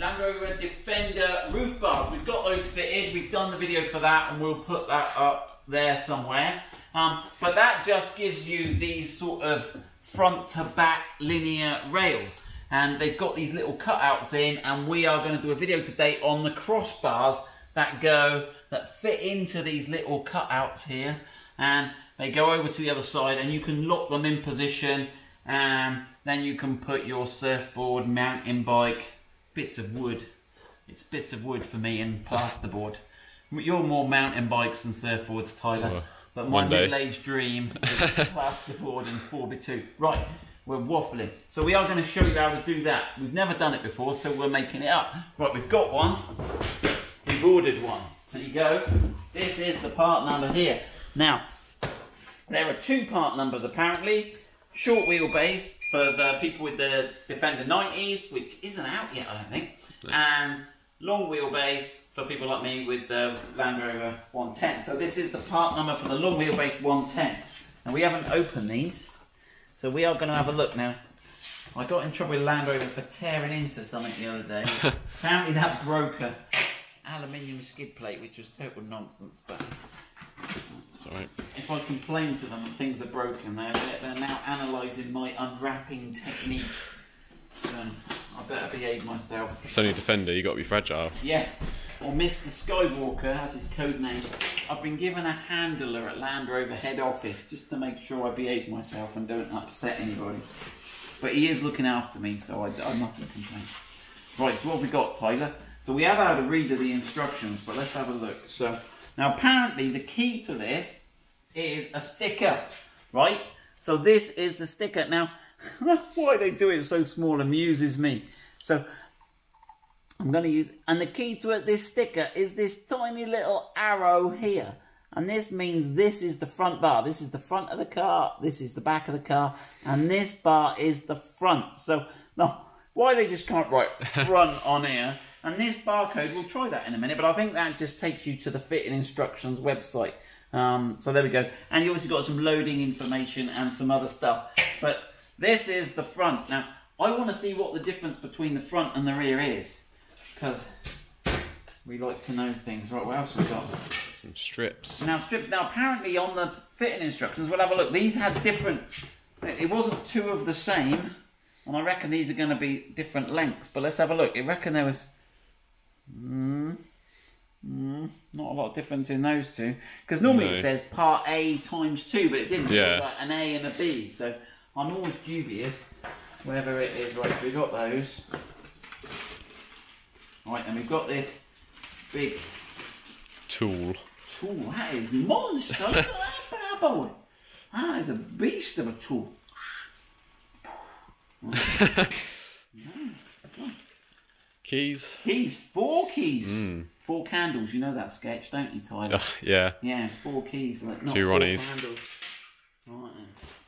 Land Rover Defender roof bars. We've got those fitted. We've done the video for that, and we'll put that up there somewhere. Um, but that just gives you these sort of front to back linear rails. And they've got these little cutouts in, and we are going to do a video today on the crossbars that go, that fit into these little cutouts here. And they go over to the other side, and you can lock them in position. And then you can put your surfboard, mountain bike, bits of wood. It's bits of wood for me and plasterboard. You're more mountain bikes and surfboards, Tyler. Oh, but my middle-aged dream is plasterboard and 4x2. Right, we're waffling. So we are going to show you how to do that. We've never done it before, so we're making it up. Right, we've got one. We've ordered one. There you go. This is the part number here. Now, there are two part numbers apparently. Short wheelbase for the people with the Defender 90s, which isn't out yet, I don't think. And long wheelbase for people like me with the Land Rover 110. So this is the part number for the long wheelbase 110. And we haven't opened these, so we are going to have a look now. I got in trouble with Land Rover for tearing into something the other day. Apparently that broke a aluminium skid plate, which was total nonsense. But It's alright. if I complain to them and things are broken, they're, they're now analysing my unwrapping technique. I better behave myself. It's only a defender, you've got to be fragile. Yeah, or Mr. Skywalker, that's his code name. I've been given a handler at Land Rover head office just to make sure I behave myself and don't upset anybody. But he is looking after me, so I, I mustn't complain. Right, so what have we got, Tyler? So we have had a read of the instructions, but let's have a look. So now apparently the key to this is a sticker, right? So this is the sticker. Now, why they do it so small amuses me. So I'm going to use, and the key to it, this sticker is this tiny little arrow here. And this means this is the front bar. This is the front of the car. This is the back of the car. And this bar is the front. So, now, why they just can't write front on here? And this barcode, we'll try that in a minute, but I think that just takes you to the fitting instructions website. Um, so there we go. And you've also got some loading information and some other stuff. But this is the front. Now, I want to see what the difference between the front and the rear is. Because we like to know things. Right, what else we got? Some strips. Now, strips. Now, apparently on the fitting instructions, we'll have a look. These had different. It wasn't two of the same, and I reckon these are going to be different lengths. But let's have a look. I reckon there was. Mm, mm, not a lot of difference in those two, because normally No. it says part A times two, but it didn't. Yeah. was like an A and a B. So I'm always dubious whether it is right. So we got those. Right, and we've got this big Tool. tool. That is monster. Look at that bad boy. That is a beast of a tool. Keys. Keys, four keys. Mm. Four candles. You know that sketch, don't you, Tyler? Ugh, yeah. Yeah, four keys. Like, not Two Ronnies. Right.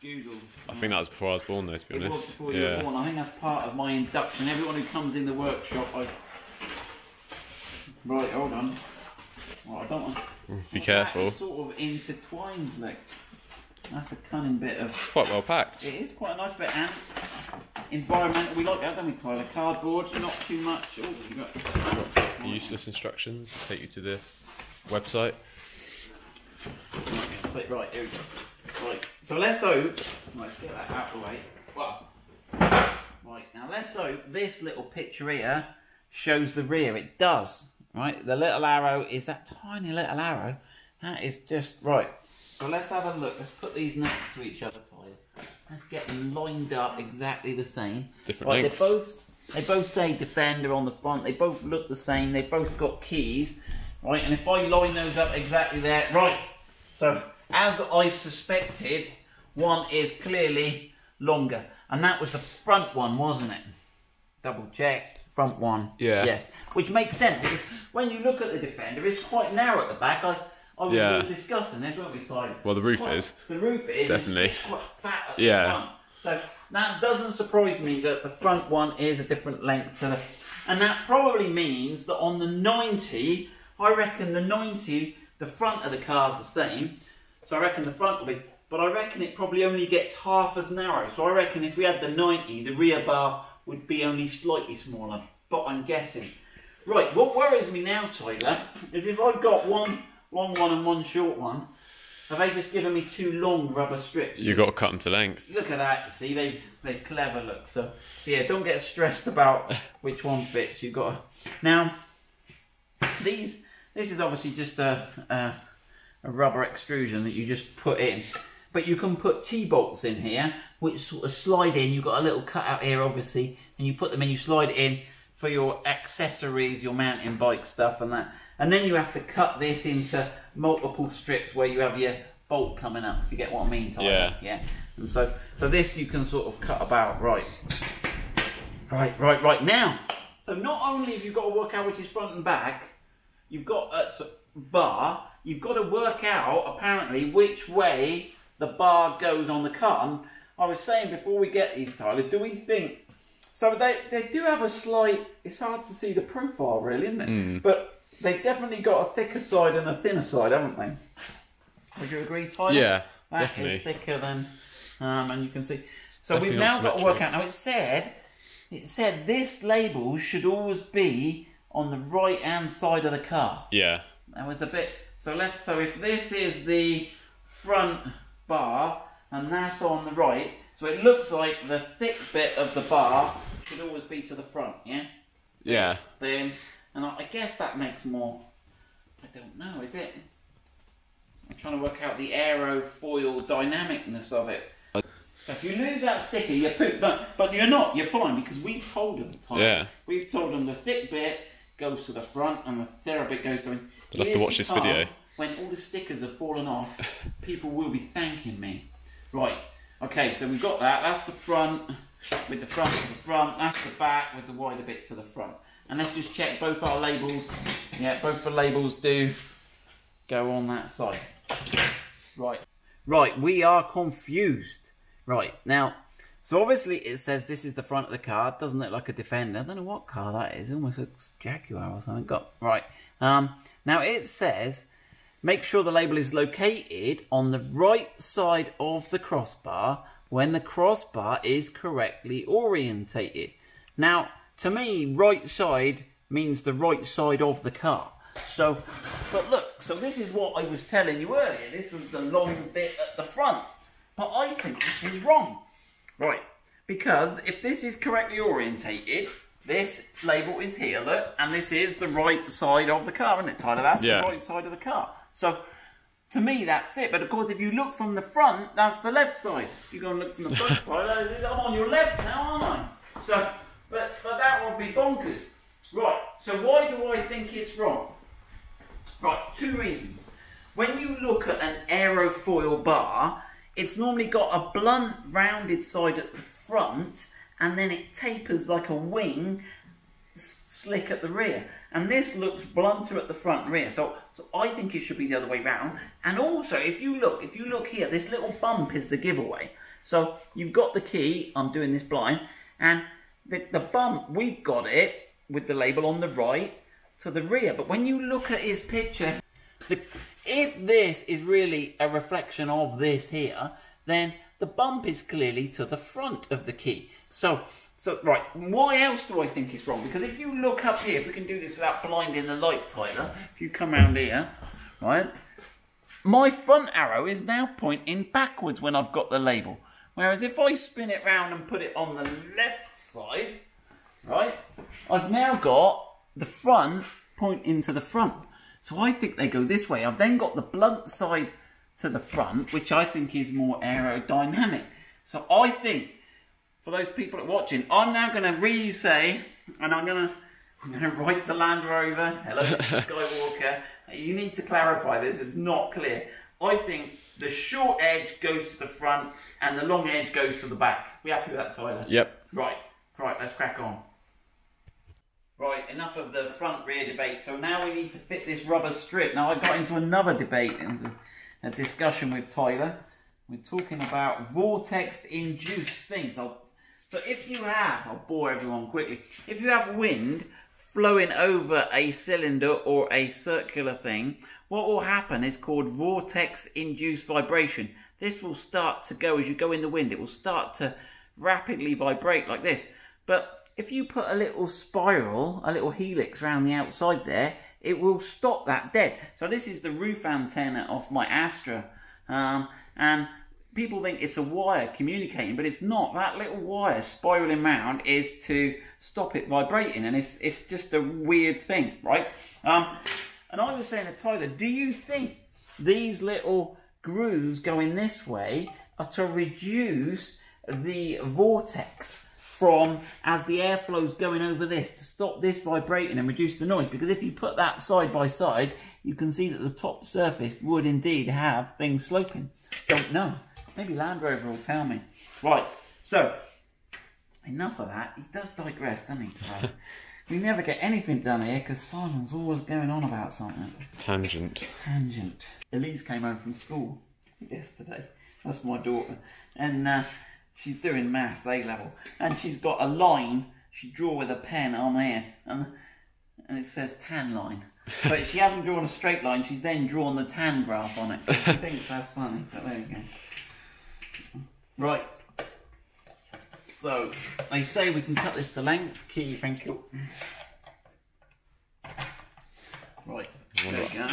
Google. I think that was before I was born, though, to be It honest. before you were Yeah. born. I think that's part of my induction. Everyone who comes in the workshop, I. Right, hold on. Right, I don't want. Be That careful. sort of intertwined, like. That's a cunning bit of. Quite well packed. It is quite a nice bit, and environmental. We like that, don't we, Tyler? Cardboard, not too much. Oh, you got. Useless instructions. Take you to the website. Right, right, here we go. Right, so let's hope. Right, let's get that out of the way. Well, right now let's hope this little picture here shows the rear. It does. Right, the little arrow is that tiny little arrow. That is just right. So let's have a look. Let's put these next to each other. Let's get them lined up exactly the same. Different right, lengths. They both they both say Defender on the front. They both look the same. They both got keys. Right, and if I line those up exactly there, right. So as I suspected, one is clearly longer, and that was the front one, wasn't it? Double check. Front one. Yeah. Yes. Which makes sense. because When you look at the Defender, it's quite narrow at the back. I, I Yeah. we were discussing this, weren't we, Tyler? Well, the roof quite- is. The roof is. Definitely. It's, it's quite fat at the Yeah. front. So that doesn't surprise me that the front one is a different length to the, and that probably means that on the 90, I reckon the 90, the front of the car's the same. So I reckon the front will be, but I reckon it probably only gets half as narrow. So I reckon if we had the 90, the rear bar would be only slightly smaller. but I'm guessing. Right, what worries me now, Tyler, is if I've got one long one and one short one, have they just given me two long rubber strips? You've got to cut them to length. Look at that. You see, they they clever look. So, yeah, don't get stressed about which one fits. You've got to... now. These this is obviously just a, a a rubber extrusion that you just put in, but you can put T bolts in here, which sort of slide in. You've got a little cutout here, obviously, and you put them in. You slide it in for your accessories, your mountain bike stuff, and that. And then you have to cut this into multiple strips where you have your bolt coming up. You get what I mean, Tyler? Yeah. Yeah. And so, so this you can sort of cut about, right? Right, right, right. Now, so not only have you got to work out which is front and back, you've got uh, a bar. You've got to work out apparently which way the bar goes on the car. And I was saying before we get these, Tyler, do we think? So they they do have a slight. It's hard to see the profile, really, isn't it? Hmm. But they've definitely got a thicker side and a thinner side, haven't they? Would you agree, Tyler? Yeah, That is definitely. thicker than, um, and you can see. So definitely we've now got to work out. Now it said, it said this label should always be on the right hand side of the car. Yeah. That was a bit. So let's. So if this is the front bar and that's on the right, so it looks like the thick bit of the bar should always be to the front. Yeah. Yeah. Then, and I I guess that makes more. I don't know. Is it? I'm trying to work out the aerofoil dynamicness of it. So if you lose that sticker, you poop. But, but you're not. You're fine because we've told them. Tom. Yeah. We've told them the thick bit goes to the front and the thinner bit goes to. They'll have to watch this video. When all the stickers have fallen off, people will be thanking me. Right. Okay. So we've got that. That's the front with the front to the front. That's the back with the wider bit to the front. And let's just check both our labels. Yeah, both the labels do go on that side. Right. Right, we are confused. Right, now, so obviously it says this is the front of the car. Doesn't look like a Defender. I don't know what car that is. It almost looks Jaguar or something. Got Right. Um, now it says make sure the label is located on the right side of the crossbar when the crossbar is correctly orientated. Now, to me, right side means the right side of the car. So, but look, so this is what I was telling you earlier. This was the long bit at the front. But I think this is wrong. Right. Because if this is correctly orientated, this label is here, look, and this is the right side of the car, isn't it, Tyler? That's Yeah. the right side of the car. So, to me, that's it. But of course, if you look from the front, that's the left side. If you go and look from the front, Tyler, I'm on your left now, aren't I? So, but, but that would be bonkers. Right, so why do I think it's wrong? Right, two reasons. When you look at an aerofoil bar, it's normally got a blunt, rounded side at the front, and then it tapers like a wing, slick at the rear. And this looks blunter at the front rear. So, so I think it should be the other way round. And also, if you look, if you look here, this little bump is the giveaway. So you've got the key. I'm doing this blind, and the, the bump we've got it with the label on the right to the rear. But when you look at his picture, the, if this is really a reflection of this here, then the bump is clearly to the front of the key. So, so right, why else do I think it's wrong? Because if you look up here, if we can do this without blinding the light, Tyler, if you come round here, right, my front arrow is now pointing backwards when I've got the label. Whereas if I spin it round and put it on the left side, right, I've now got the front pointing to the front. So I think they go this way. I've then got the blunt side to the front, which I think is more aerodynamic. So I think for those people that are watching, I'm now going to re-say, and I'm going to I'm going to write to Land Rover, hello Mr. Skywalker, you need to clarify this, it's not clear. I think the short edge goes to the front and the long edge goes to the back. We happy with that, Tyler? Yep. Right, right, let's crack on. Right, enough of the front rear debate. So now we need to fit this rubber strip. Now I got into another debate and a discussion with Tyler. We're talking about vortex induced things. I'll, so if you have, I'll bore everyone quickly. If you have wind flowing over a cylinder or a circular thing, what will happen is called vortex induced vibration. This will start to go as you go in the wind. It will start to rapidly vibrate like this. But if you put a little spiral, a little helix around the outside there, it will stop that dead. So this is the roof antenna of my Astra. Um, and people think it's a wire communicating, but it's not. That little wire spiraling round is to stop it vibrating, and it's it's just a weird thing, right? Um, and I was saying to Tyler, do you think these little grooves going this way are to reduce the vortex from as the airflow's going over this to stop this vibrating and reduce the noise? Because if you put that side by side you can see that the top surface would indeed have things sloping. Don't know. Maybe Land Rover will tell me. Right so enough of that he does digress doesn't he we never get anything done here because Simon's always going on about something Tangent. tangent. Elise came home from school yesterday. That's my daughter, and uh, she's doing maths A level, and she's got a line she drew with a pen on here, and and it says tan line. But she hasn't drawn a straight line. She's then drawn the tan graph on it. She thinks that's funny. But there you go. Right. So they say we can cut this to length. Key, thank you. Right. There you go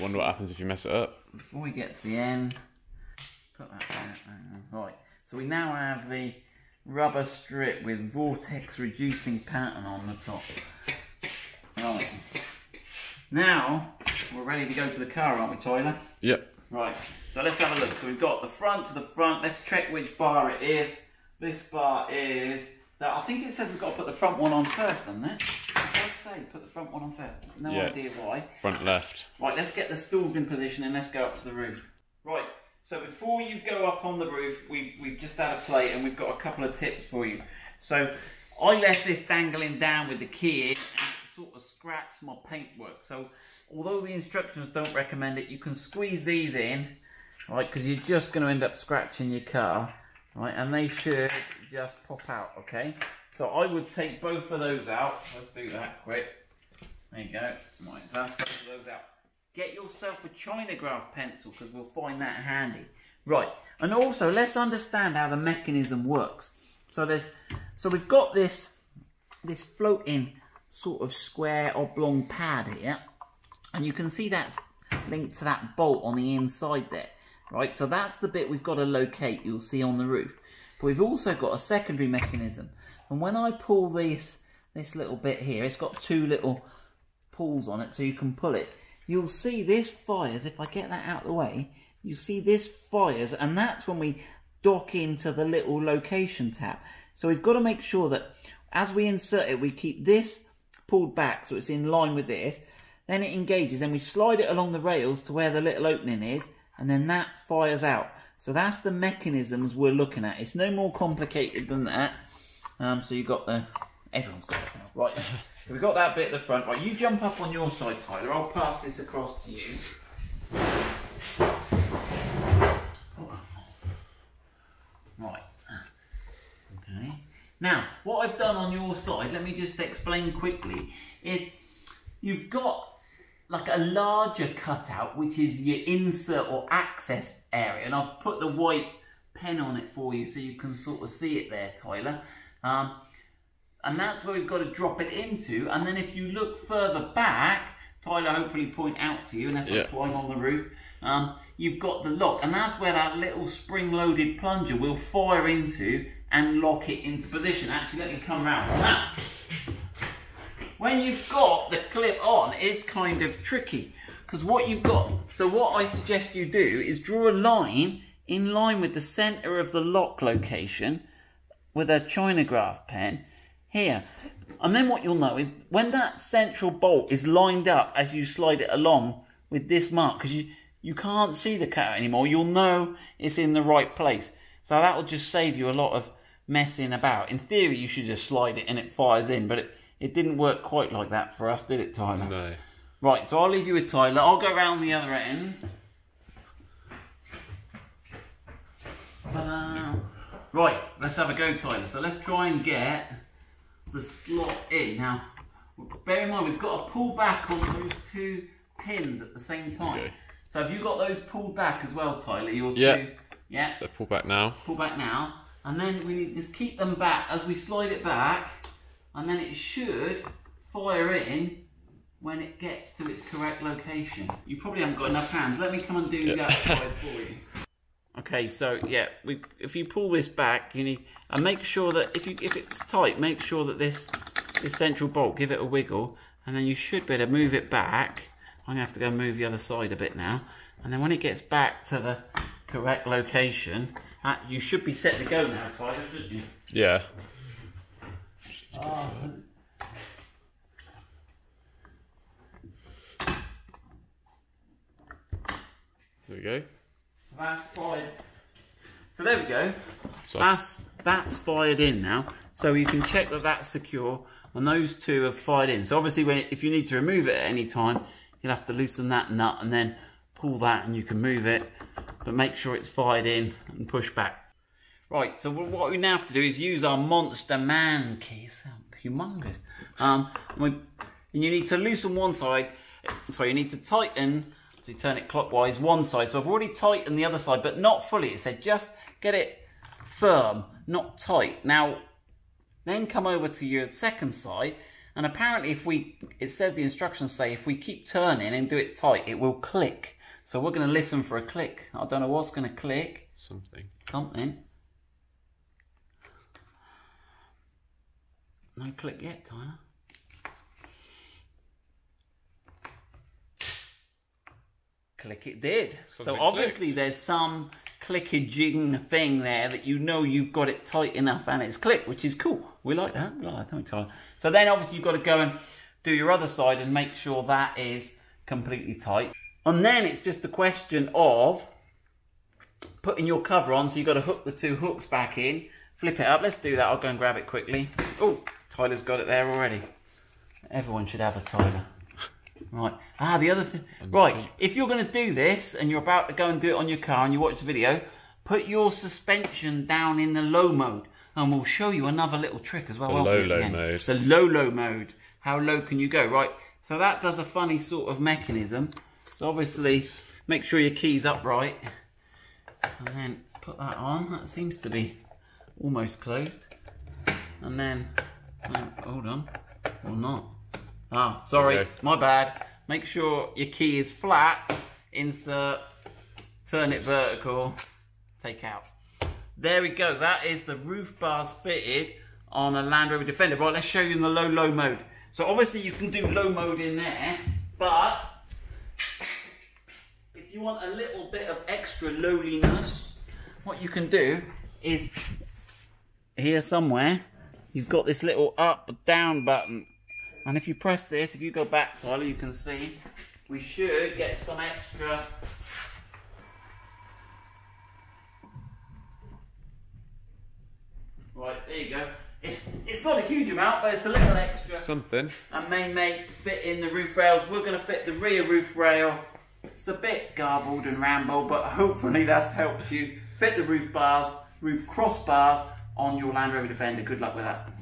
Wonder what happens if you mess it up. before we get to the end, put that there. Right, so we now have the rubber strip with vortex reducing pattern on the top. Right, now we're ready to go to the car, aren't we, Tyler? Yep. Right, so let's have a look. So we've got the front to the front. Let's check which bar it is. This bar is that. I think it says we've got to put the front one on first, doesn't it? Say put the front one on first. No Yeah. idea why. Front left. Right, let's get the stools in position and let's go up to the roof. Right, so before you go up on the roof, we've, we've just had a play and we've got a couple of tips for you. So I left this dangling down with the key in and it sort of scratched my paintwork. So although the instructions don't recommend it, you can squeeze these in, right, because you're just going to end up scratching your car, right, and they should just pop out, okay? So I would take both of those out. Let's do that quick. There you go. Right, so both of those out. Get yourself a Chinagraph pencil because we'll find that handy. Right, and also let's understand how the mechanism works. So there's, so we've got this, this floating sort of square oblong pad here, and you can see that's linked to that bolt on the inside there. Right, so that's the bit we've got to locate. You'll see on the roof. But we've also got a secondary mechanism, and when I pull this this little bit here, it's got two little pulls on it so you can pull it. You'll see this fires, if I get that out of the way, you see this fires and that's when we dock into the little location tab. So we've got to make sure that as we insert it, we keep this pulled back so it's in line with this. Then it engages, then we slide it along the rails to where the little opening is and then that fires out. So that's the mechanisms we're looking at. It's no more complicated than that. Um, so you've got the, everyone's got it now. Right, so we've got that bit at the front. Right, you jump up on your side, Tyler. I'll pass this across to you. Right. Okay. Now, what I've done on your side, let me just explain quickly, is you've got like a larger cutout, which is your insert or access area, and I've put the white pen on it for you so you can sort of see it there, Tyler. Um, and that's where we've got to drop it into. And then if you look further back, Tyler hopefully point out to you, and as I Yeah. climb on the roof, um, you've got the lock, and that's where that little spring-loaded plunger will fire into and lock it into position. Actually, let me come round. Now, when you've got the clip on, it's kind of tricky because what you've got. So what I suggest you do is draw a line in line with the center of the lock location with a Chinagraph pen here. And then what you'll know is when that central bolt is lined up as you slide it along with this mark, because you, you can't see the cutout anymore, you'll know it's in the right place. So that will just save you a lot of messing about. In theory, you should just slide it and it fires in, but it, it didn't work quite like that for us, did it, Tyler? No. Right, so I'll leave you with Tyler. I'll go around the other end. Right, let's have a go, Tyler. So let's try and get the slot in. Now, bear in mind, we've got to pull back on those two pins at the same time. Okay. So have you got those pulled back as well, Tyler? Your Yeah. two? Yeah. Let's pull back now. Pull back now. And then we need to just keep them back as we slide it back. And then it should fire in when it gets to its correct location. You probably haven't got enough hands. Let me come and do that side for you. Okay, so yeah, we, if you pull this back, you need and make sure that if you if it's tight, make sure that this this central bolt give it a wiggle, and then you should be able to move it back. I'm gonna have to go move the other side a bit now, and then when it gets back to the correct location, uh, you should be set to go now, Tyler, shouldn't you? Yeah. There we go. So that's fired. So there we go. So- That's that's fired in now. So you can check that that's secure, and those two have fired in. So obviously, when if you need to remove it at any time, you'll have to loosen that nut and then pull that, and you can move it. But make sure it's fired in and push back. Right. So what we now have to do is use our monster man key. It sounds humongous. Um, and, we, and you need to loosen one side. Sorry, you need to tighten. So you turn it clockwise one side. So I've already tightened the other side, but not fully. It said just get it firm, not tight. Now, then come over to your second side. And apparently if we, it says the instructions say if we keep turning and do it tight, it will click. So we're going to listen for a click. I don't know what's going to click. Something. Something. No click yet, Tyler. Click it did. Something so obviously clicked. there's some clickaging thing there that you know you've got it tight enough and it's clicked, which is cool. We like that. We like that, don't we, Tyler? So then obviously you've got to go and do your other side and make sure that is completely tight. And then it's just a question of putting your cover on, so you've got to hook the two hooks back in, flip it up. Let's do that. I'll go and grab it quickly. Oh, Tyler's got it there already. Everyone should have a Tyler. Right. Ah, the other thing. Right. If you're going to do this and you're about to go and do it on your car and you watch the video, put your suspension down in the low mode. And we'll show you another little trick as well. The low, low end? mode. The low low mode. How low can you go? Right. So that does a funny sort of mechanism. So obviously, make sure your key's upright. And then put that on. That seems to be almost closed. And then, oh, hold on, or not. Ah, sorry, Okay. my bad. Make sure your key is flat. Insert, turn it vertical, take out. There we go. That is the roof bars fitted on a Land Rover Defender. Right, let's show you in the low, low mode. So obviously you can do low mode in there, but if you want a little bit of extra lowliness, what you can do is here somewhere, you've got this little up down button. And if you press this, if you go back, Tyler, you can see we should get some extra. Right, there you go. It's, it's not a huge amount, but it's a little extra Something. and may make fit in the roof rails. We're going to fit the rear roof rail. It's a bit garbled and rambled, but hopefully that's helped you fit the roof bars, roof crossbars on your Land Rover Defender. Good luck with that.